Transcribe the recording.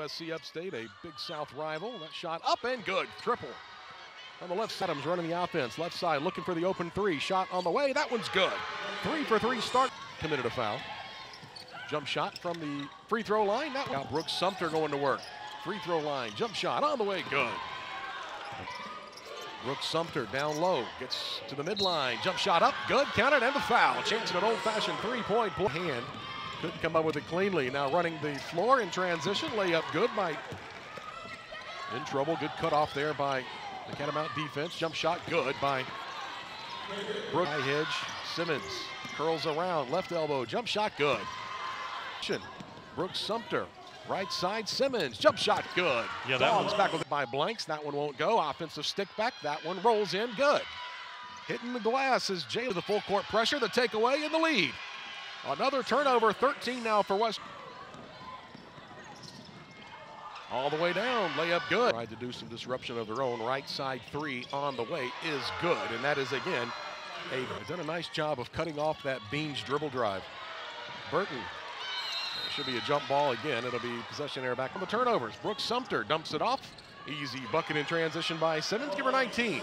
USC Upstate, a Big South rival. That shot up and good. Triple. On the left side, Adams running the offense. Left side looking for the open three. Shot on the way. That one's good. Three for three start. Committed a foul. Jump shot from the free throw line. That one. Brooks Sumter going to work. Free throw line. Jump shot on the way. Good. Brooks Sumter down low. Gets to the midline. Jump shot up. Good. Counted and the foul. Chance at an old fashioned three point play. Hand. Couldn't come up with it cleanly. Now running the floor in transition. Layup good by. In trouble. Good cut off there by the Catamount defense. Jump shot good by Brooke High Hedge. Simmons curls around. Left elbow. Jump shot good. Brooks Sumter. Right side, Simmons. Jump shot good. Yeah, that Dogs one's back with it by blanks. That one won't go. Offensive stick back. That one rolls in good. Hitting the glass is Jay with the full court pressure. The takeaway in the lead. Another turnover. 13 now for West. All the way down, layup good. Tried to do some disruption of their own. Right side three on the way is good, and that is again a done a nice job of cutting off that Beans dribble drive. Burton should be a jump ball again. It'll be possession air back on the turnovers. Brooks Sumter dumps it off. Easy bucket in transition by Simmons. Give her 19.